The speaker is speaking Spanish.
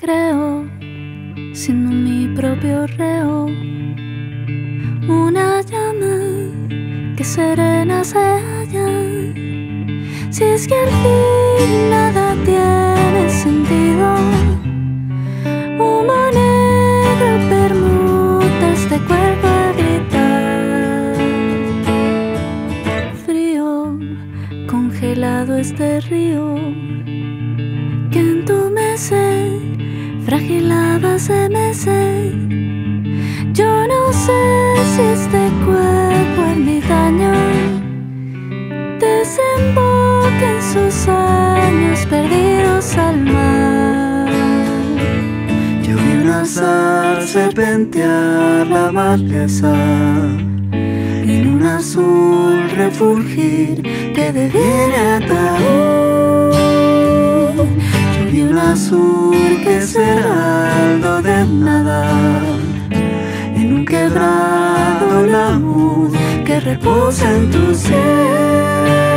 Creo, siendo mi propio reo, una llama que serena se halla. Si es que al fin nada tiene sentido, humo negro permuta este cuerpo a gritar. Frío, congelado este río que entumece frágil base me Yo no sé si este cuerpo ermitaño desemboca en sus años perdidos al mar. Yo vi una sal serpentear la maleza en un azul refulgir que deviene ataúd. Azul que será algo de nada en un quebrado la luz que reposa en tu ser